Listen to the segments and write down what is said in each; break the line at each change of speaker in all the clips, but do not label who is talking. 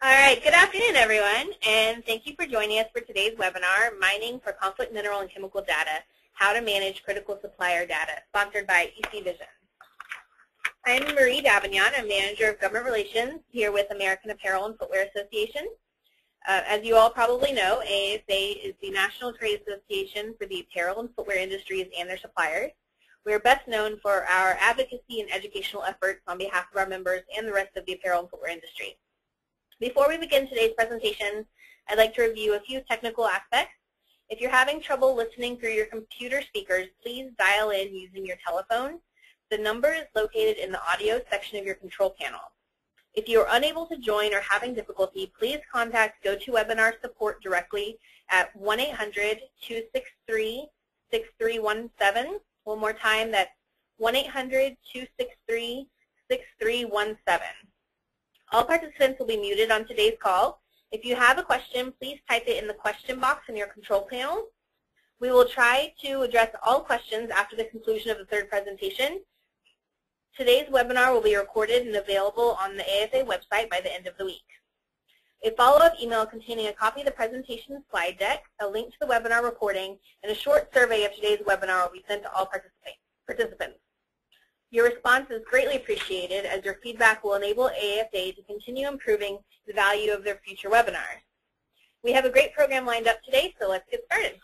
All right, good afternoon, everyone, and thank you for joining us for today's webinar, Mining for Conflict Mineral and Chemical Data, How to Manage Critical Supplier Data, sponsored by ecVision. I'm Marie D'Avignon, I'm Manager of Government Relations here with American Apparel and Footwear Association. Uh, as you all probably know, AAFA is the National Trade Association for the apparel and footwear industries and their suppliers. We are best known for our advocacy and educational efforts on behalf of our members and the rest of the apparel and footwear industry. Before we begin today's presentation, I'd like to review a few technical aspects. If you're having trouble listening through your computer speakers, please dial in using your telephone. The number is located in the audio section of your control panel. If you are unable to join or having difficulty, please contact GoToWebinar support directly at 1-800-263-6317. One more time, that's 1-800-263-6317. All participants will be muted on today's call. If you have a question, please type it in the question box in your control panel. We will try to address all questions after the conclusion of the third presentation. Today's webinar will be recorded and available on the AAFA website by the end of the week. A follow-up email containing a copy of the presentation slide deck, a link to the webinar recording, and a short survey of today's webinar will be sent to all participants. Your response is greatly appreciated as your feedback will enable AFA to continue improving the value of their future webinars. We have a great program lined up today, so let's get started.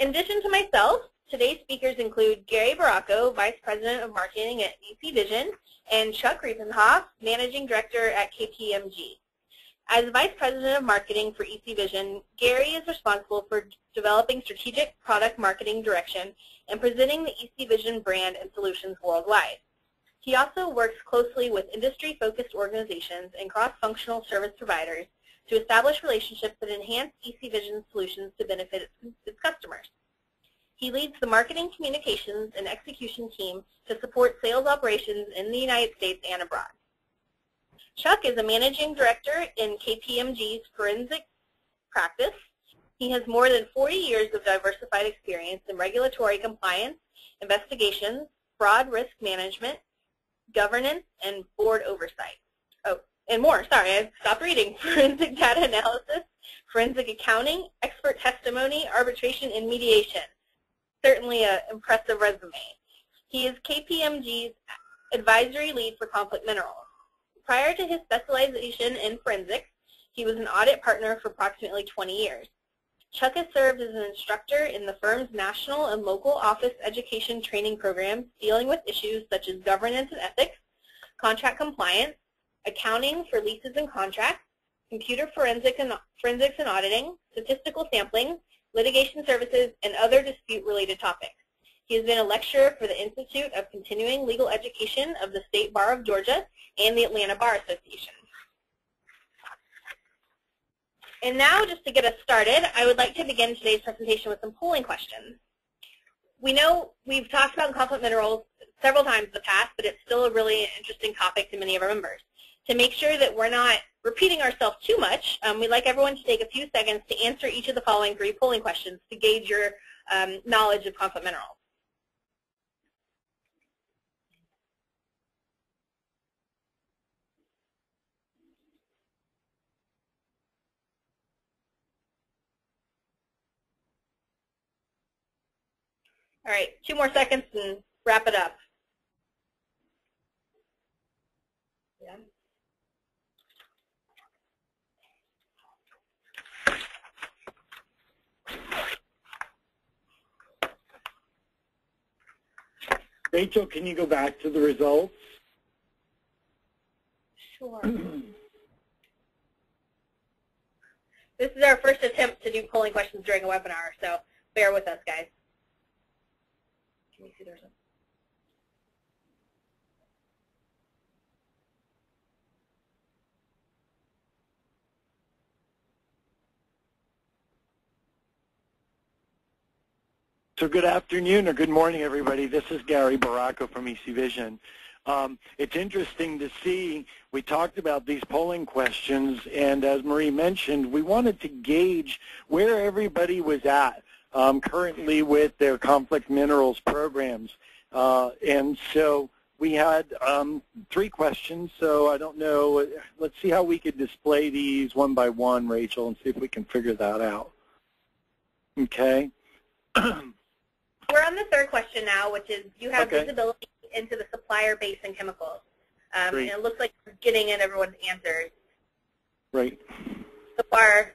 In addition to myself, today's speakers include Gary Barraco, Vice President of Marketing at ecVision, and Chuck Riepenhoff, Managing Director at KPMG. As Vice President of Marketing for ecVision, Gary is responsible for developing strategic product marketing direction and presenting the ecVision brand and solutions worldwide. He also works closely with industry-focused organizations and cross-functional service providers to establish relationships that enhance ecVision solutions to benefit its, its customers. He leads the marketing communications and execution team to support sales operations in the United States and abroad. Chuck is a managing director in KPMG's forensic practice. He has more than 40 years of diversified experience in regulatory compliance, investigations, fraud risk management, governance, and board oversight. Oh, and more. Sorry, I stopped reading. Forensic data analysis, forensic accounting, expert testimony, arbitration, and mediation. Certainly an impressive resume. He is KPMG's advisory lead for conflict minerals. Prior to his specialization in forensics, he was an audit partner for approximately 20 years. Chuck has served as an instructor in the firm's national and local office education training programs dealing with issues such as governance and ethics, contract compliance, accounting for leases and contracts, computer forensic and, forensics and auditing, statistical sampling, litigation services, and other dispute-related topics. He has been a lecturer for the Institute of Continuing Legal Education of the State Bar of Georgia and the Atlanta Bar Association. And now, just to get us started, I would like to begin today's presentation with some polling questions. We know we've talked about conflict minerals several times in the past, but it's still a really interesting topic to many of our members. To make sure that we're not repeating ourselves too much, um, we'd like everyone to take a few seconds to answer each of the following three polling questions to gauge your um, knowledge of conflict minerals. All right, two more seconds and wrap it up. Yeah.
Rachel, can you go back to the results?
Sure. this is our first attempt to do polling questions during a webinar, so bear with us, guys. See there's a
So good afternoon or good morning, everybody. This is Gary Barraco from EC Vision. Um, it's interesting to see, we talked about these polling questions, and as Marie mentioned, we wanted to gauge where everybody was at um, currently with their conflict minerals programs. Uh, and so we had um, three questions, so I don't know. Let's see how we could display these one by one, Rachel, and see if we can figure that out. Okay.
We're on the third question now, which is do you have
Okay.
visibility into the supplier base and chemicals. Um, and it looks like we're getting in everyone's answers.
Right.
So far,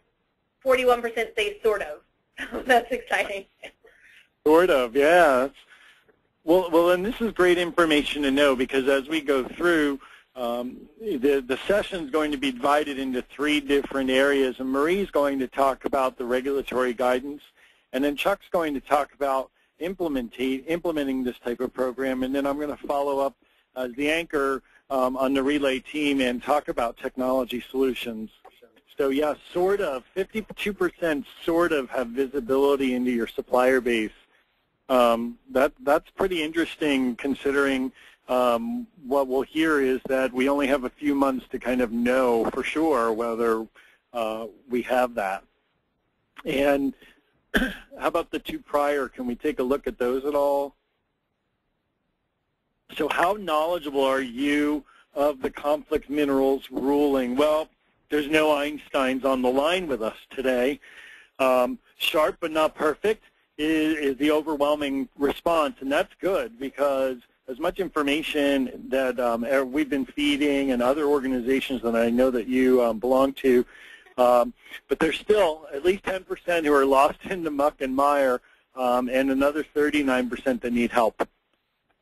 41% say sort of. That's exciting.
Sort of, yeah. Well, well, and this is great information to know because as we go through, um, the the session is going to be divided into three different areas, and Marie's going to talk about the regulatory guidance, and then Chuck's going to talk about implementing implementing this type of program, and then I'm going to follow up as the anchor um, on the relay team and talk about technology solutions. So yeah, sort of. 52% sort of have visibility into your supplier base. Um, that that's pretty interesting considering um, what we'll hear is that we only have a few months to kind of know for sure whether uh, we have that. And how about the two prior? Can we take a look at those at all? So how knowledgeable are you of the conflict minerals ruling? Well, there's no Einsteins on the line with us today. Um, sharp but not perfect is, is the overwhelming response, and that's good because as much information that um, we've been feeding and other organizations that I know that you um, belong to, um, but there's still at least 10% who are lost in the muck and mire um, and another 39% that need help.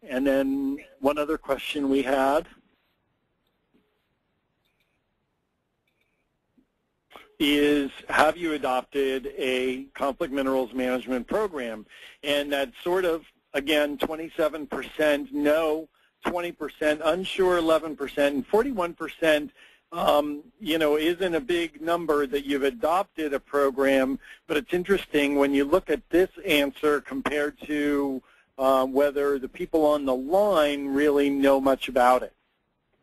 And then one other question we had is have you adopted a conflict minerals management program? And that sort of, again, 27% no, 20% unsure, 11%, and 41% um, you know, isn't a big number that you've adopted a program, but it's interesting when you look at this answer compared to uh, whether the people on the line really know much about it.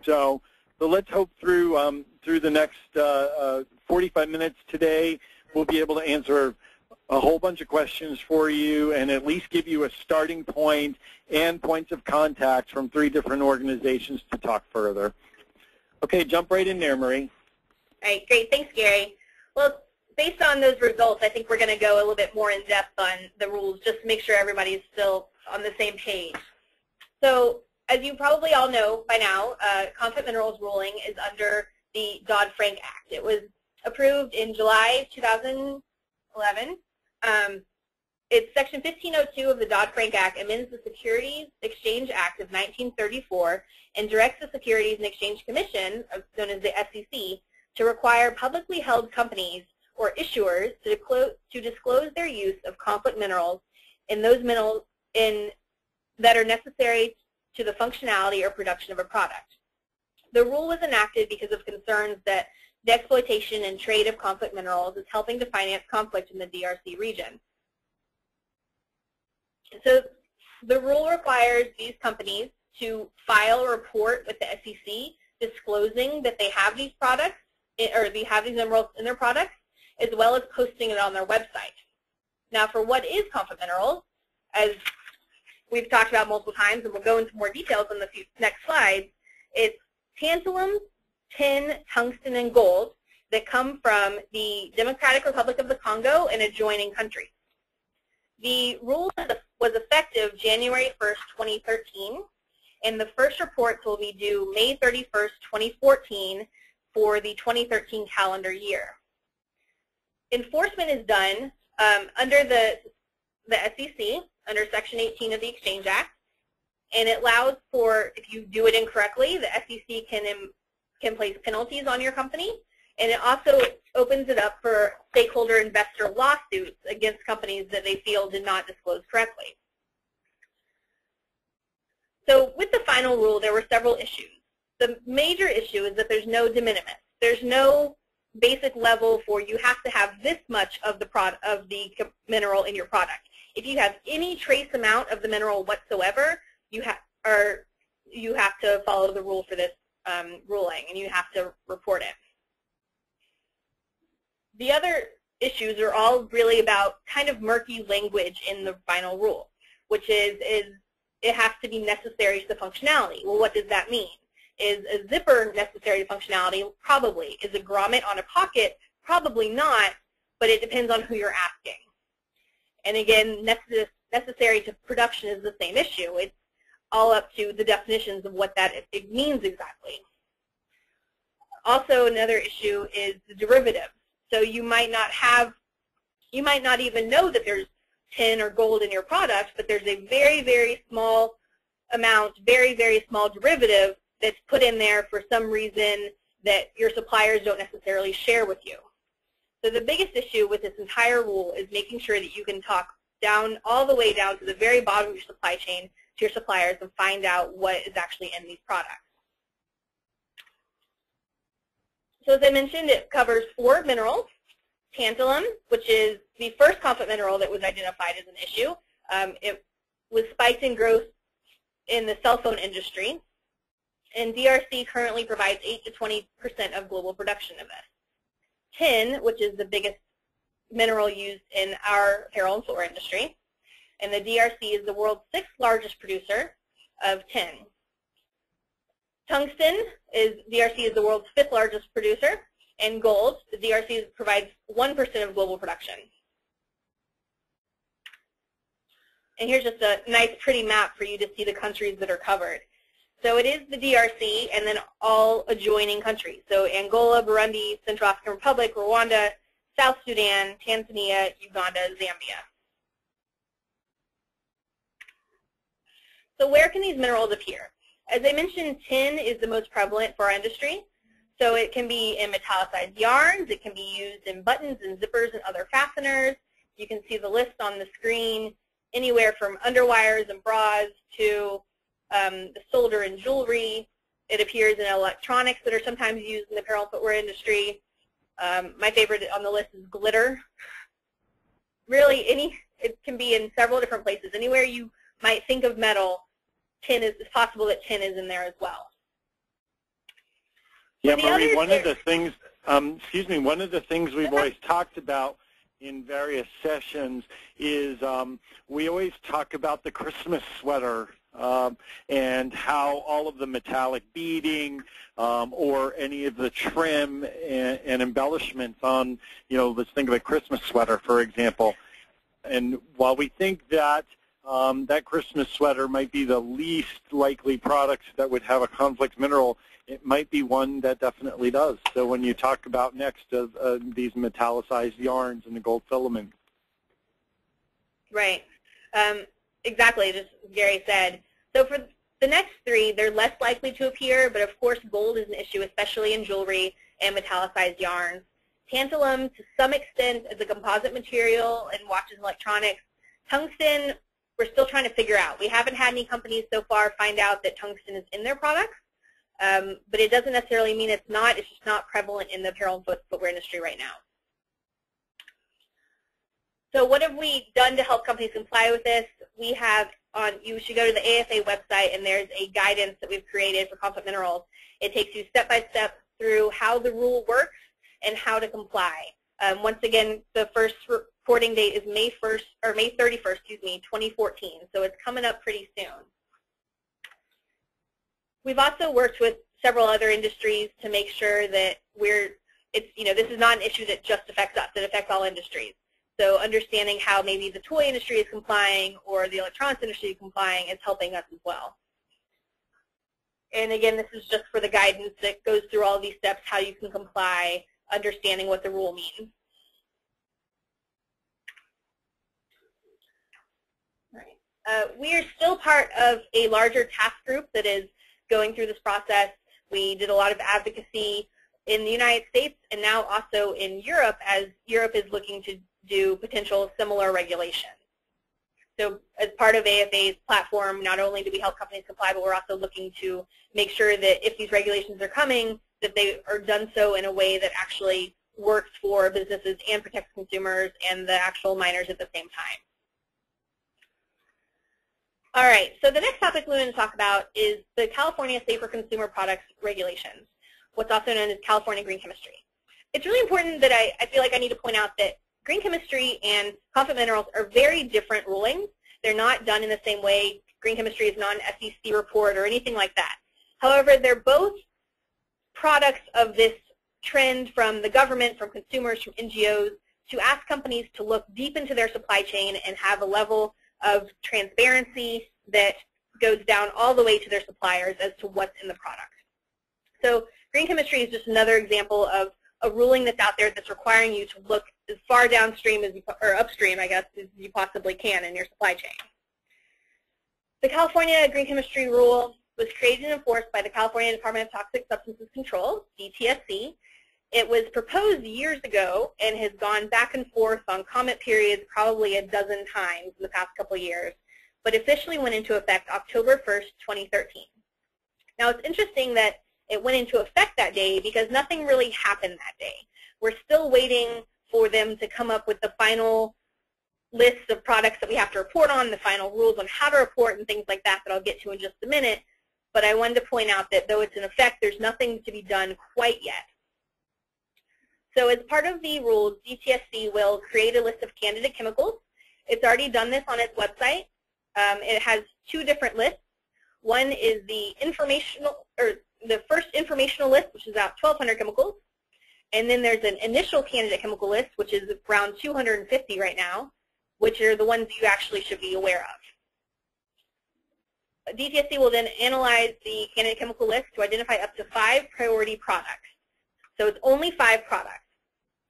So, so let's hope through um, through the next uh, uh, 45 minutes today, we'll be able to answer a whole bunch of questions for you and at least give you a starting point and points of contact from three different organizations to talk further. Okay, jump right in there, Marie.
All right, great. Thanks, Gary. Well, based on those results, I think we're going to go a little bit more in depth on the rules just to make sure everybody's still on the same page. So as you probably all know by now, uh, minerals ruling is under the Dodd-Frank Act. It was approved in July 2011. Um, it's Section 1502 of the Dodd-Frank Act amends the Securities Exchange Act of 1934 and directs the Securities and Exchange Commission, known as the SEC, to require publicly held companies or issuers to disclose, to disclose their use of conflict minerals in those minerals in, that are necessary to the functionality or production of a product. The rule was enacted because of concerns that the exploitation and trade of conflict minerals is helping to finance conflict in the DRC region. So the rule requires these companies to file a report with the SEC disclosing that they have these products eh, or they have these minerals in their products as well as posting it on their website. Now for what is conflict minerals, as we've talked about multiple times and we'll go into more details in the next slides, it's tantalum, tin, tungsten, and gold that come from the Democratic Republic of the Congo and adjoining countries. The rule was effective January 1st, 2013, and the first reports will be due May 31st, 2014 for the 2013 calendar year. Enforcement is done um, under the, the SEC, under Section 18 of the Exchange Act, and it allows for, if you do it incorrectly, the SEC can, can place penalties on your company, and it also opens it up for stakeholder investor lawsuits against companies that they feel did not disclose correctly. So with the final rule, there were several issues. The major issue is that there's no de minimis. There's no basic level for you have to have this much of the product of the mineral in your product. If you have any trace amount of the mineral whatsoever, you have or you have to follow the rule for this um, ruling, and you have to report it. The other issues are all really about kind of murky language in the final rule, which is, is it has to be necessary to the functionality. Well, what does that mean? Is a zipper necessary to functionality? Probably. Is a grommet on a pocket? Probably not, but it depends on who you're asking. And again, necessary to production is the same issue. It's all up to the definitions of what that it means exactly. Also, another issue is the derivative. So you might not have, you might not even know that there's tin or gold in your product, but there's a very, very small amount, very, very small derivative that's put in there for some reason that your suppliers don't necessarily share with you. So the biggest issue with this entire rule is making sure that you can talk down all the way down to the very bottom of your supply chain to your suppliers and find out what is actually in these products. So as I mentioned, it covers four minerals, tantalum, which is the first conflict mineral that was identified as an issue. Um, it was spiked in growth in the cell phone industry, and DRC currently provides 8 to 20 percent of global production of this. Tin, which is the biggest mineral used in our apparel and footwear industry, and the DRC is the world's sixth largest producer of tin. Tungsten is DRC is the world's fifth largest producer, and gold, the DRC provides 1% of global production. And here's just a nice pretty map for you to see the countries that are covered. So it is the DRC and then all adjoining countries. So Angola, Burundi, Central African Republic, Rwanda, South Sudan, Tanzania, Uganda, Zambia. So where can these minerals appear? As I mentioned, tin is the most prevalent for our industry. So it can be in metallicized yarns. It can be used in buttons and zippers and other fasteners. You can see the list on the screen, anywhere from underwires and bras to um, the solder and jewelry. It appears in electronics that are sometimes used in the apparel and footwear industry. Um, my favorite on the list is glitter. Really, any it can be in several different places. Anywhere you might think of metal, tin is it's possible that tin is in there as well.
Yeah, Marie, one of the things, um, excuse me, one of the things we've always talked about in various sessions is um, we always talk about the Christmas sweater um, and how all of the metallic beading um, or any of the trim and, and, embellishments on, you know, let's think of a Christmas sweater, for example. And while we think that um, that Christmas sweater might be the least likely product that would have a conflict mineral, it might be one that definitely does. So when you talk about next uh, uh, these metallicized yarns and the gold filament.
Right. Um, exactly, just Gary said. So for the next three, they're less likely to appear, but of course gold is an issue, especially in jewelry and metallicized yarns. Tantalum, to some extent, is a composite material in watches and electronics. Tungsten, we're still trying to figure out. We haven't had any companies so far find out that tungsten is in their products. Um, but it doesn't necessarily mean it's not. It's just not prevalent in the apparel and footwear industry right now. So what have we done to help companies comply with this? We have on, you should go to the AFA website and there's a guidance that we've created for conflict minerals. It takes you step by step through how the rule works and how to comply. Um, once again, the first reporting date is May 1st, or May 31st, excuse me, 2014. So it's coming up pretty soon. We've also worked with several other industries to make sure that we're, it's, you know, this is not an issue that just affects us, it affects all industries. So understanding how maybe the toy industry is complying or the electronics industry is complying is helping us as well. And again, this is just for the guidance that goes through all these steps, how you can comply, understanding what the rule means. Uh, we are still part of a larger task group that is going through this process. We did a lot of advocacy in the United States and now also in Europe as Europe is looking to do potential similar regulations. So as part of AFA's platform, not only do we help companies comply, but we're also looking to make sure that if these regulations are coming, that they are done so in a way that actually works for businesses and protects consumers and the actual miners at the same time. All right, so the next topic we're going to talk about is the California Safer Consumer Products Regulations, what's also known as California Green Chemistry. It's really important that I, I feel like I need to point out that green chemistry and conflict minerals are very different rulings. They're not done in the same way. green chemistry is not an SEC report or anything like that. However, they're both products of this trend from the government, from consumers, from NGOs, to ask companies to look deep into their supply chain and have a level of transparency that goes down all the way to their suppliers as to what's in the product. So green chemistry is just another example of a ruling that's out there that's requiring you to look as far downstream as you, or upstream, I guess, as you possibly can in your supply chain. The California Green Chemistry Rule was created and enforced by the California Department of Toxic Substances Control, DTSC. It was proposed years ago and has gone back and forth on comment periods probably a dozen times in the past couple years, but officially went into effect October 1st, 2013. Now it's interesting that it went into effect that day because nothing really happened that day. We're still waiting for them to come up with the final list of products that we have to report on, the final rules on how to report and things like that that I'll get to in just a minute. But I wanted to point out that though it's in effect, there's nothing to be done quite yet. So as part of the rules, DTSC will create a list of candidate chemicals. It's already done this on its website. Um, it has two different lists. One is the informational, or the first informational list, which is about 1,200 chemicals. And then there's an initial candidate chemical list, which is around 250 right now, which are the ones you actually should be aware of. DTSC will then analyze the candidate chemical list to identify up to five priority products. So it's only five products.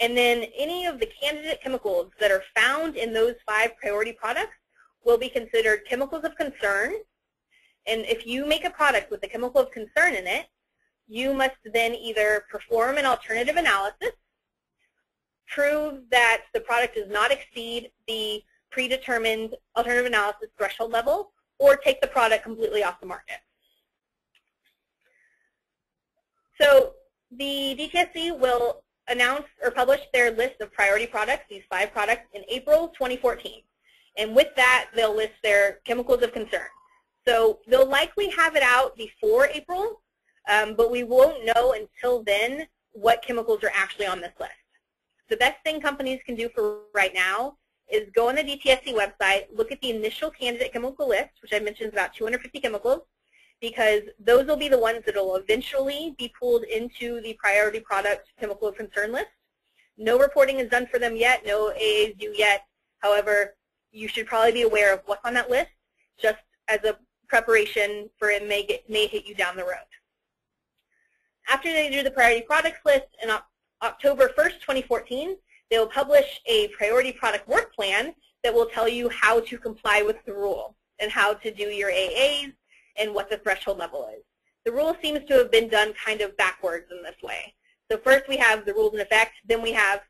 And then any of the candidate chemicals that are found in those five priority products will be considered chemicals of concern and if you make a product with a chemical of concern in it, you must then either perform an alternative analysis, prove that the product does not exceed the predetermined alternative analysis threshold level, or take the product completely off the market. So the DTSC will announce or publish their list of priority products, these five products, in April 2014. And with that, they'll list their chemicals of concern. So they'll likely have it out before April, um, but we won't know until then what chemicals are actually on this list. The best thing companies can do for right now is go on the DTSC website, look at the initial candidate chemical list, which I mentioned is about 250 chemicals, because those will be the ones that will eventually be pulled into the priority product chemical of concern list. No reporting is done for them yet, no AAs due yet. However, you should probably be aware of what's on that list just as a preparation for it may, get, may hit you down the road. After they do the priority products list in October 1st, 2014, they will publish a priority product work plan that will tell you how to comply with the rule and how to do your AAs and what the threshold level is. The rule seems to have been done kind of backwards in this way. So first we have the rules in effect, then we have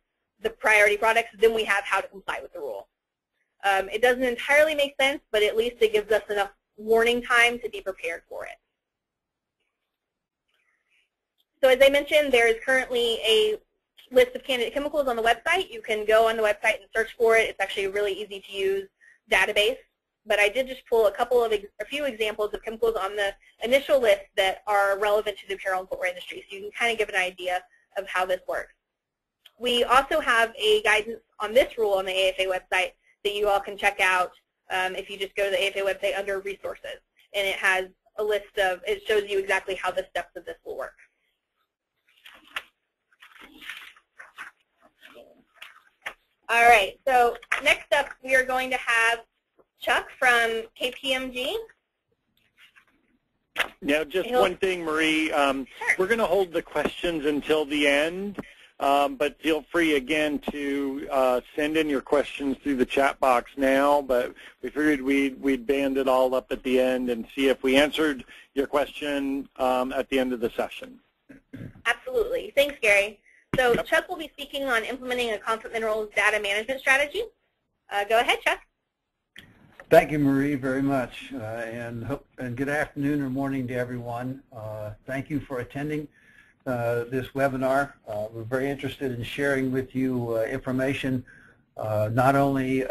the priority products, then we have how to comply with the rule. Um, it doesn't entirely make sense, but at least it gives us enough warning time to be prepared for it. So as I mentioned, there is currently a list of candidate chemicals on the website. You can go on the website and search for it. It's actually a really easy to use database. But I did just pull a couple of, a few examples of chemicals on the initial list that are relevant to the apparel and footwear industry. So you can kind of give an idea of how this works. We also have a guidance on this rule on the AFA website that you all can check out um, if you just go to the AFA website under resources. And it has a list of, it shows you exactly how the steps of this will work. All right, so next up we are going to have Chuck from KPMG.
Now, just one thing, Marie. Um,
sure.
We're going to hold the questions until the end. Um, but feel free again to uh, send in your questions through the chat box now. But we figured we'd, we'd band it all up at the end and see if we answered your question um, at the end of the session.
Absolutely. Thanks, Gary. So yep. Chuck will be speaking on implementing a conflict minerals data management strategy. Uh, go ahead, Chuck.
Thank you, Marie, very much. Uh, and, hope, and good afternoon or morning to everyone. Uh, thank you for attending. Uh, this webinar. Uh, we're very interested in sharing with you uh, information, not only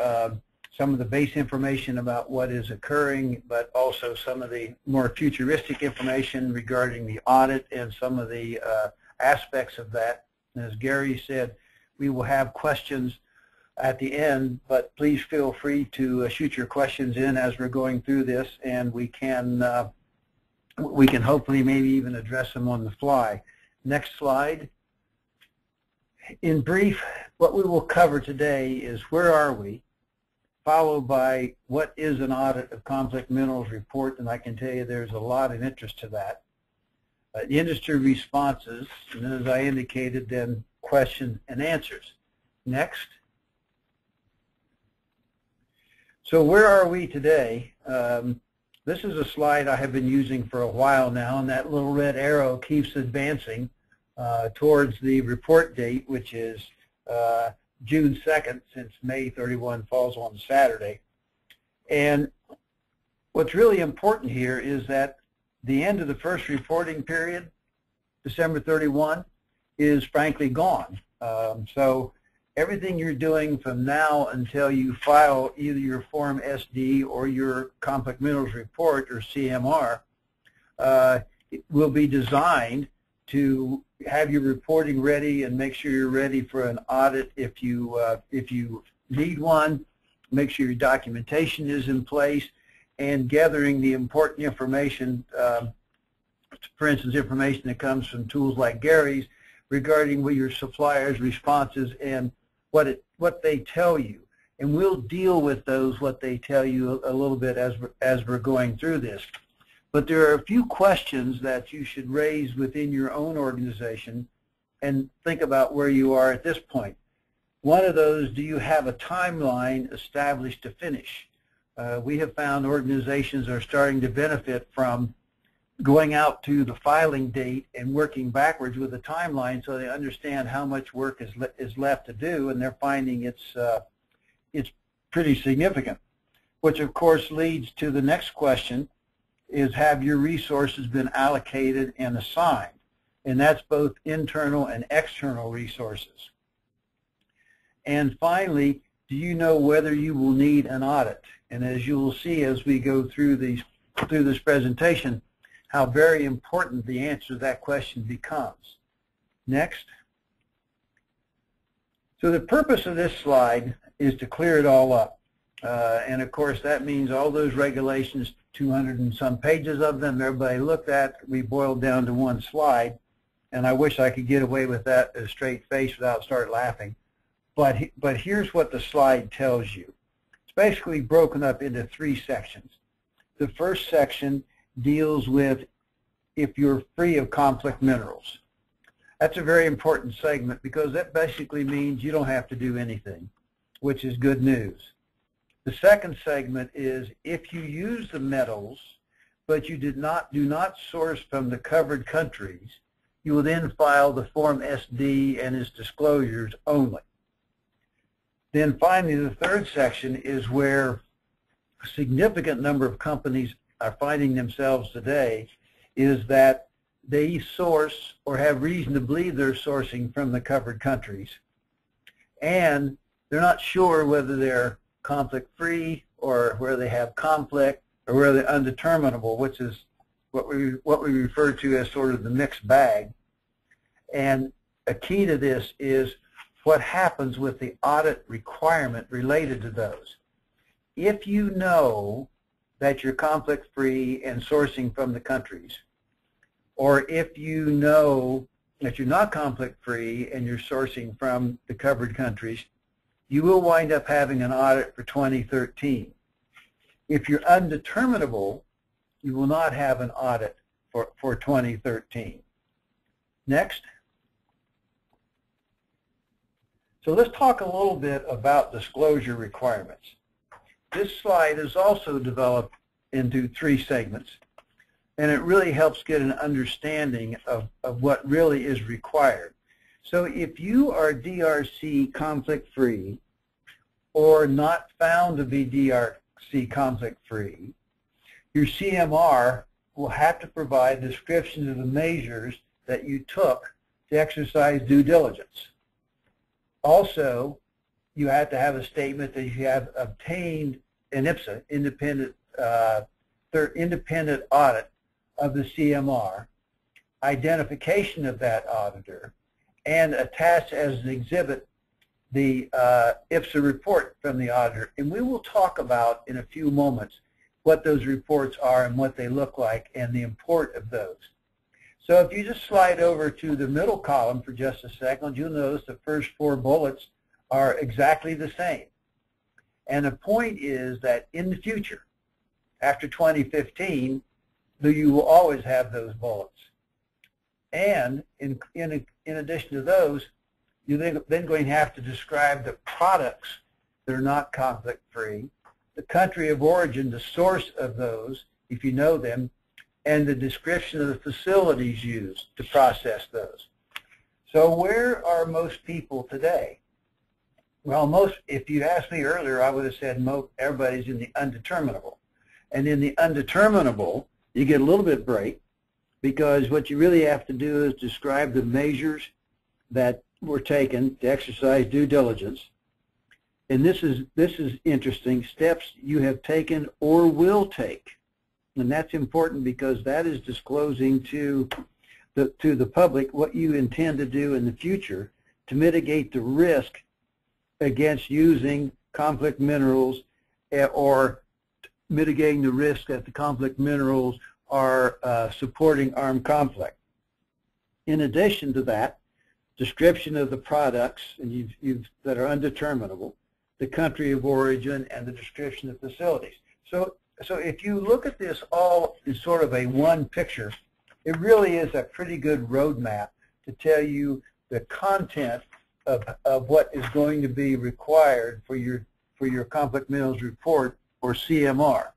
some of the base information about what is occurring, but also some of the more futuristic information regarding the audit and some of the uh, aspects of that. And as Gary said, we will have questions at the end, but please feel free to uh, shoot your questions in as we're going through this, and we can uh, we can hopefully maybe even address them on the fly. Next slide. In brief, what we will cover today is where are we, followed by what is an audit of conflict minerals report, and I can tell you there's a lot of interest to that. Uh, industry responses, and as I indicated, then questions and answers. Next. So where are we today? Um, this is a slide I have been using for a while now, and that little red arrow keeps advancing uh, towards the report date, which is uh, June 2nd, since May 31 falls on Saturday. And what's really important here is that the end of the first reporting period, December 31, is frankly gone. Um, so everything you're doing from now until you file either your Form SD or your Conflict Minerals Report or CMR uh, will be designed to have your reporting ready and make sure you're ready for an audit if you uh, if you need one. Make sure your documentation is in place and gathering the important information, um, for instance, information that comes from tools like Gary's regarding what your suppliers' responses and what it what they tell you. And we'll deal with those, what they tell you a, a little bit as we're, as we're going through this. But there are a few questions that you should raise within your own organization and think about where you are at this point. One of those, do you have a timeline established to finish? Uh, we have found organizations are starting to benefit from going out to the filing date and working backwards with a timeline so they understand how much work is, le is left to do and they're finding it's, uh, it's pretty significant. Which of course leads to the next question is have your resources been allocated and assigned? And that's both internal and external resources. And finally, do you know whether you will need an audit? And as you will see as we go through these through this presentation, how very important the answer to that question becomes. Next. So the purpose of this slide is to clear it all up. Uh, and of course that means all those regulations, 200 and some pages of them, everybody looked at, we boiled down to one slide. And I wish I could get away with that a straight face without start laughing. But, but here's what the slide tells you. It's basically broken up into three sections. The first section deals with if you're free of conflict minerals. That's a very important segment because that basically means you don't have to do anything, which is good news. The second segment is if you use the metals, but you did not do not source from the covered countries, you will then file the Form SD and its disclosures only. Then finally, the third section is where a significant number of companies are finding themselves today is that they source or have reason to believe they're sourcing from the covered countries. And they're not sure whether they're conflict-free or where they have conflict or where they're undeterminable, which is what we, what we refer to as sort of the mixed bag. And a key to this is what happens with the audit requirement related to those. If you know that you're conflict-free and sourcing from the countries. Or if you know that you're not conflict-free and you're sourcing from the covered countries, you will wind up having an audit for 2013. If you're undeterminable, you will not have an audit for, for 2013. Next. So let's talk a little bit about disclosure requirements. This slide is also developed into three segments, and it really helps get an understanding of, of what really is required. So if you are DRC conflict-free or not found to be DRC conflict-free, your CMR will have to provide descriptions of the measures that you took to exercise due diligence. Also, you have to have a statement that you have obtained an IPSA, independent, uh, independent audit of the CMR, identification of that auditor, and attached as an exhibit the uh, IPSA report from the auditor. And we will talk about in a few moments what those reports are and what they look like and the import of those. So if you just slide over to the middle column for just a second, you'll notice the first four bullets are exactly the same. And the point is that in the future, after 2015, you will always have those bullets. And in, in, in addition to those, you're then going to have to describe the products that are not conflict-free, the country of origin, the source of those, if you know them, and the description of the facilities used to process those. So where are most people today? Well, most, if you asked me earlier, I would have said most, everybody's in the undeterminable. And in the undeterminable, you get a little bit break because what you really have to do is describe the measures that were taken to exercise due diligence. And this is, this is interesting, steps you have taken or will take. And that's important because that is disclosing to the, to the public what you intend to do in the future to mitigate the risk against using conflict minerals eh, or mitigating the risk that the conflict minerals are uh, supporting armed conflict. In addition to that, description of the products and you've, you've, that are undeterminable, the country of origin, and the description of facilities. So, so if you look at this all in sort of a one picture, it really is a pretty good roadmap to tell you the content of, of what is going to be required for your, for your conflict minerals report or CMR.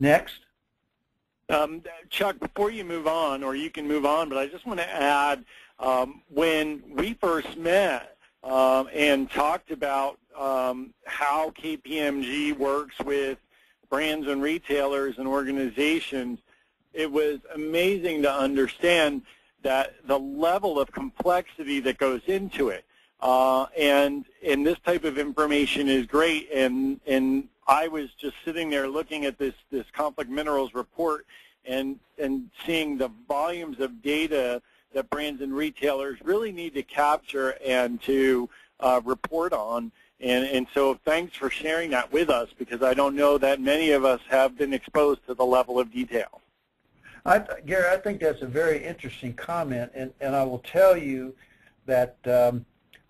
Next.
Um, Chuck, before you move on, or you can move on, but I just want to add um, when we first met um, and talked about um, how KPMG works with brands and retailers and organizations, it was amazing to understand that the level of complexity that goes into it. Uh, and and this type of information is great. And and I was just sitting there looking at this this conflict minerals report and and seeing the volumes of data that brands and retailers really need to capture and to uh, report on. And, and so thanks for sharing that with us because I don't know that many of us have been exposed to the level of detail.
I, Gary, I think that's a very interesting comment, and, and I will tell you that um,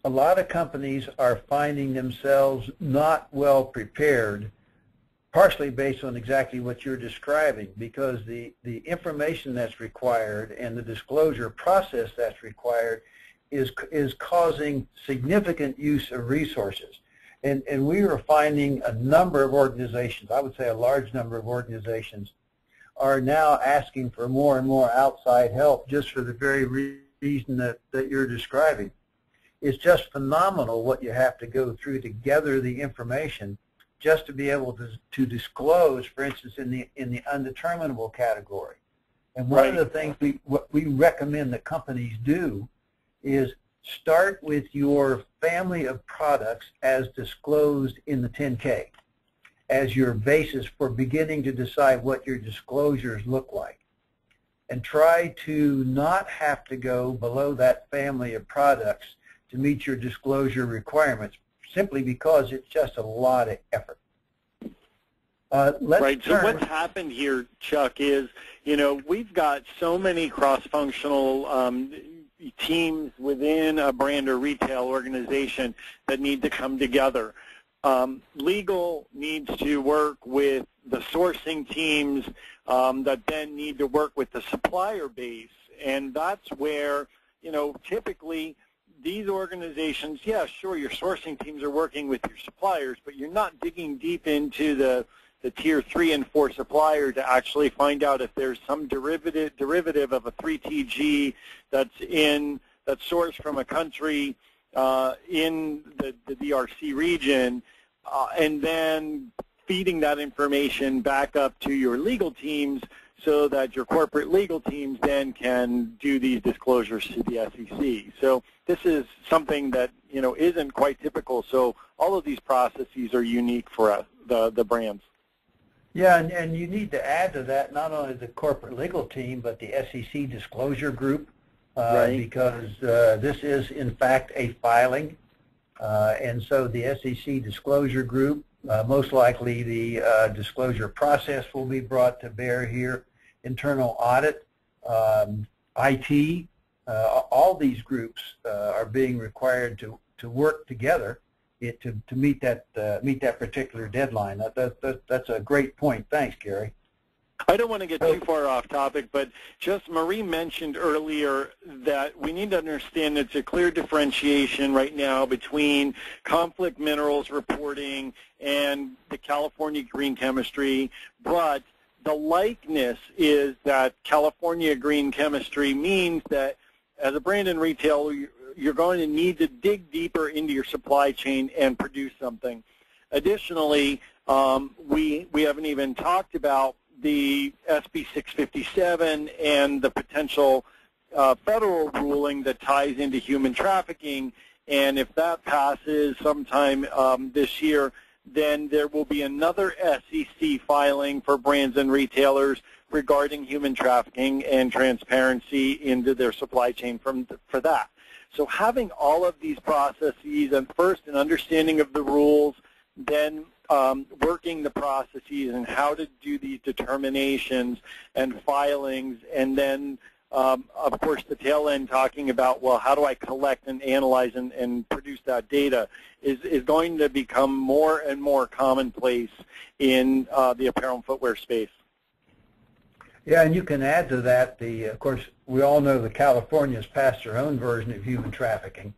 a lot of companies are finding themselves not well prepared partially based on exactly what you're describing because the, the information that's required and the disclosure process that's required is, is causing significant use of resources. And, and we are finding a number of organizations, I would say a large number of organizations, are now asking for more and more outside help just for the very reason that, that you're describing. It's just phenomenal what you have to go through to gather the information just to be able to, to disclose, for instance, in the, in the undeterminable category. And one right. of the things we, what we recommend that companies do is start with your family of products as disclosed in the 10K as your basis for beginning to decide what your disclosures look like. And try to not have to go below that family of products to meet your disclosure requirements simply because it's just a lot of effort.
Uh, right. So what's happened here, Chuck, is you know we've got so many cross-functional um, teams within a brand or retail organization that need to come together. Um, legal needs to work with the sourcing teams um, that then need to work with the supplier base, and that's where you know typically these organizations, yeah, sure, your sourcing teams are working with your suppliers, but you're not digging deep into the, the tier three and four supplier to actually find out if there's some derivative derivative of a 3TG that's in that's sourced from a country uh, in the, the DRC region, uh, and then feeding that information back up to your legal teams so that your corporate legal teams then can do these disclosures to the SEC. So this is something that you know isn't quite typical. So all of these processes are unique for us, the the brands.
Yeah, and, and you need to add to that not only the corporate legal team, but the SEC disclosure group, uh, right. because uh, this is in fact a filing Uh, and so the SEC disclosure group, uh, most likely the uh, disclosure process will be brought to bear here, internal audit, um, IT, uh, all these groups uh, are being required to, to work together it, to, to meet that uh, meet that particular deadline. That, that, that, that's a great point. Thanks, Gary.
I don't want to get too far off topic, but just Marie mentioned earlier that we need to understand it's a clear differentiation right now between conflict minerals reporting and the California green chemistry, but the likeness is that California green chemistry means that as a brand and retailer, you're going to need to dig deeper into your supply chain and produce something. Additionally, um, we, we haven't even talked about the SB 657 and the potential uh, federal ruling that ties into human trafficking. And if that passes sometime um, this year, then there will be another SEC filing for brands and retailers regarding human trafficking and transparency into their supply chain from for that. So having all of these processes and first an understanding of the rules, then um, working the processes and how to do these determinations and filings, and then, um, of course, the tail end talking about, well, how do I collect and analyze and, and produce that data is, is going to become more and more commonplace in uh, the apparel and footwear space.
Yeah, and you can add to that the, of course, we all know that California has passed their own version of human trafficking,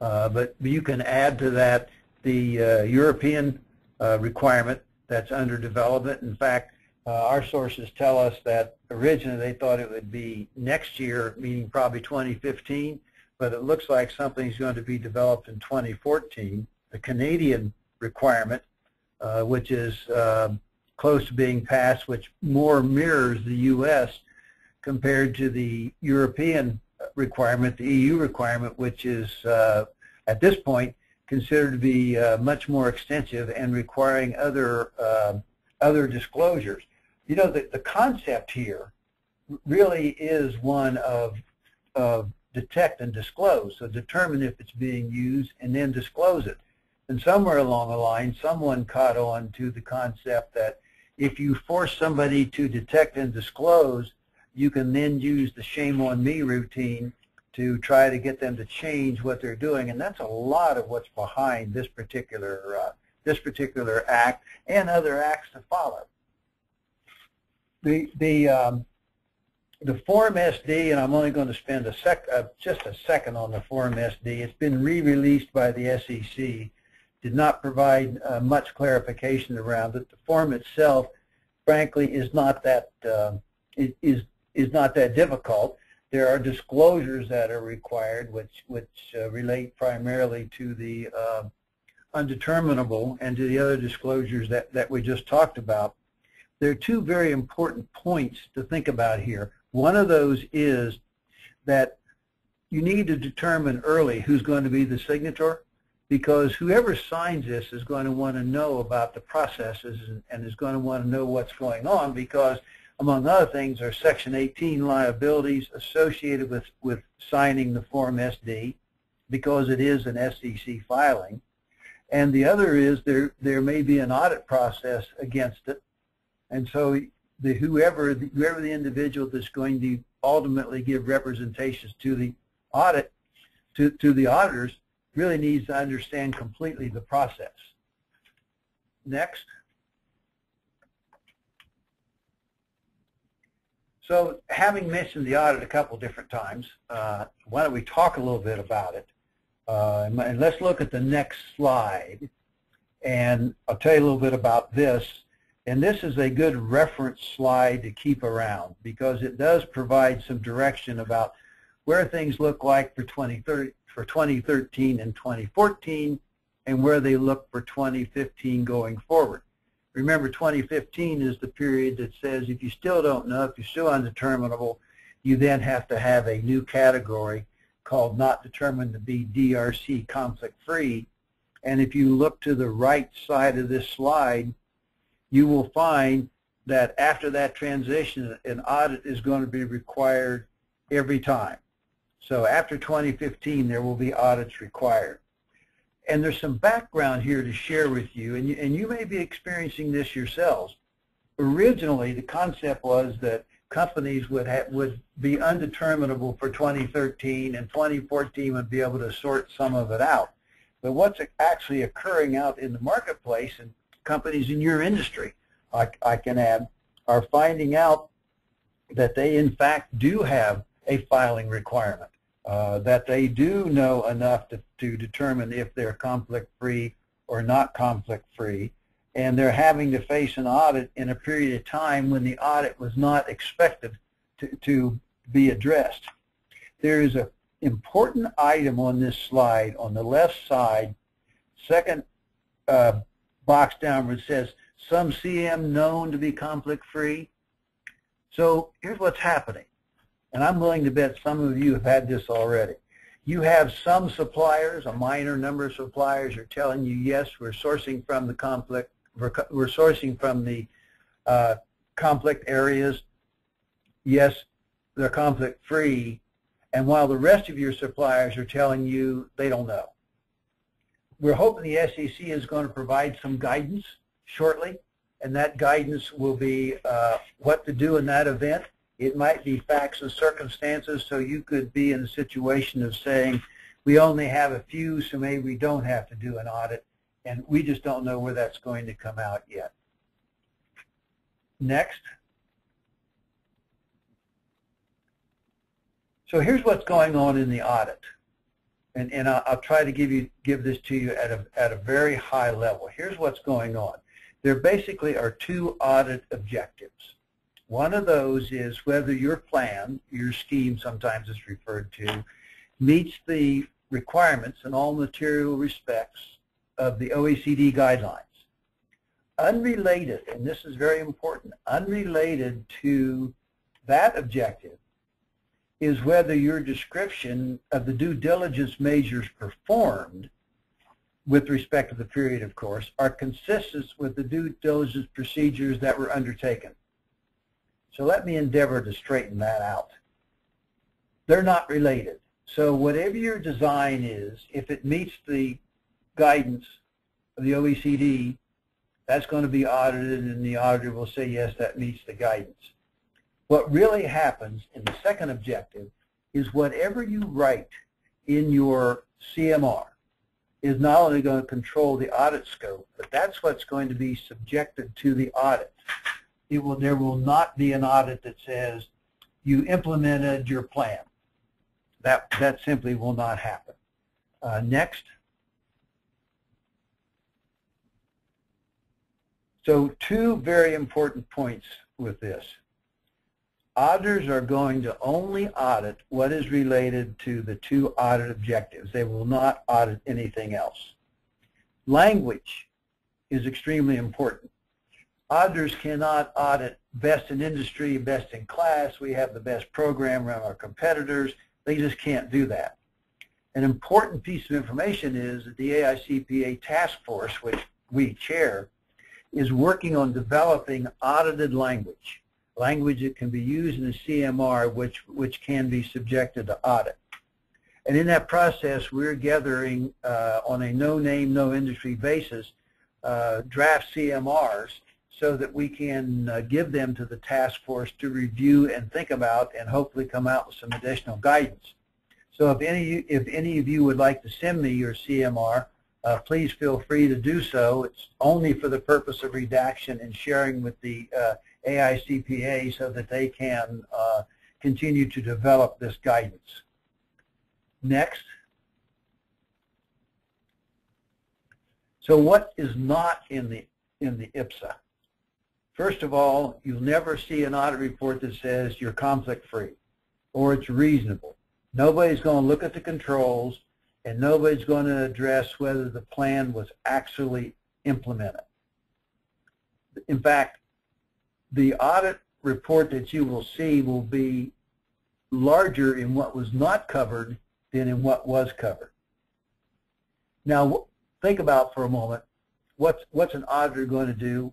uh, but you can add to that the uh, European uh, requirement that's under development. In fact, uh, our sources tell us that originally they thought it would be next year, meaning probably 2015, but it looks like something's going to be developed in 2014. The Canadian requirement, uh, which is um, close to being passed, which more mirrors the U.S. compared to the European requirement, the EU requirement, which is uh, at this point considered to be uh, much more extensive and requiring other uh, other disclosures. You know, the, the concept here really is one of, of detect and disclose. So determine if it's being used and then disclose it. And somewhere along the line, someone caught on to the concept that if you force somebody to detect and disclose, you can then use the shame on me routine to try to get them to change what they're doing. And that's a lot of what's behind this particular, uh, this particular act and other acts to follow. The, the, um, the Form SD, and I'm only going to spend a sec, uh, just a second on the Form SD. It's been re-released by the SEC did not provide uh, much clarification around it. The form itself, frankly, is not that uh, is is not that difficult. There are disclosures that are required, which which uh, relate primarily to the uh, undeterminable and to the other disclosures that that we just talked about. There are two very important points to think about here. One of those is that you need to determine early who's going to be the signator because whoever signs this is going to want to know about the processes and, and is going to want to know what's going on because among other things are Section 18 liabilities associated with, with signing the Form SD because it is an SEC filing. And the other is there, there may be an audit process against it. And so the, whoever, whoever the individual that's going to ultimately give representations to the audit, to, to the auditors, really needs to understand completely the process. Next. So having mentioned the audit a couple different times, uh, why don't we talk a little bit about it? Uh, and let's look at the next slide. And I'll tell you a little bit about this. And this is a good reference slide to keep around because it does provide some direction about where things look like for 2030, for 2013 and 2014 and where they look for 2015 going forward. Remember, 2015 is the period that says if you still don't know, if you're still undeterminable, you then have to have a new category called not determined to be DRC conflict free. And if you look to the right side of this slide, you will find that after that transition, an audit is going to be required every time. So after 2015, there will be audits required. And there's some background here to share with you, and you, and you may be experiencing this yourselves. Originally, the concept was that companies would have, would be undeterminable for 2013, and 2014 would be able to sort some of it out. But what's actually occurring out in the marketplace, and companies in your industry, I, I can add, are finding out that they in fact do have a filing requirement, uh, that they do know enough to, to determine if they're conflict-free or not conflict-free, and they're having to face an audit in a period of time when the audit was not expected to, to be addressed. There is an important item on this slide on the left side, second uh, box down where it says some CM known to be conflict-free. So here's what's happening, and I'm willing to bet some of you have had this already. You have some suppliers, a minor number of suppliers are telling you, yes, we're sourcing from the conflict, we're, we're sourcing from the uh, conflict areas. Yes, they're conflict-free, and while the rest of your suppliers are telling you they don't know. We're hoping the SEC is going to provide some guidance shortly, and that guidance will be uh, what to do in that event. It might be facts and circumstances, so you could be in a situation of saying, we only have a few, so maybe we don't have to do an audit, and we just don't know where that's going to come out yet. Next. So here's what's going on in the audit and, and I'll, I'll, try to give you give this to you at a, at a very high level. Here's what's going on. There basically are two audit objectives. One of those is whether your plan, your scheme sometimes is referred to, meets the requirements in all material respects of the OECD guidelines. Unrelated, and this is very important, unrelated to that objective is whether your description of the due diligence measures performed with respect to the period, of course, are consistent with the due diligence procedures that were undertaken. So let me endeavor to straighten that out. They're not related. So whatever your design is, if it meets the guidance of the OECD, that's going to be audited and the auditor will say, yes, that meets the guidance. What really happens in the second objective is whatever you write in your CMR is not only going to control the audit scope, but that's what's going to be subjected to the audit. It will, there will not be an audit that says you implemented your plan. That, that simply will not happen. Uh, next. So two very important points with this auditors are going to only audit what is related to the two audit objectives. They will not audit anything else. Language is extremely important. Auditors cannot audit best in industry, best in class. We have the best program around our competitors. They just can't do that. An important piece of information is that the AICPA task force, which we chair, is working on developing audited language language that can be used in the CMR which, which can be subjected to audit. And in that process, we're gathering uh, on a no-name, no-industry basis uh, draft CMRs so that we can uh, give them to the task force to review and think about and hopefully come out with some additional guidance. So if any, if any of you would like to send me your CMR, uh, please feel free to do so. It's only for the purpose of redaction and sharing with the uh, AICPA so that they can uh, continue to develop this guidance. Next. So what is not in the, in the IPSA? First of all, you'll never see an audit report that says you're conflict-free or it's reasonable. Nobody's going to look at the controls and nobody's going to address whether the plan was actually implemented. In fact, the audit report that you will see will be larger in what was not covered than in what was covered. Now, think about for a moment, what's, what's an auditor going to do?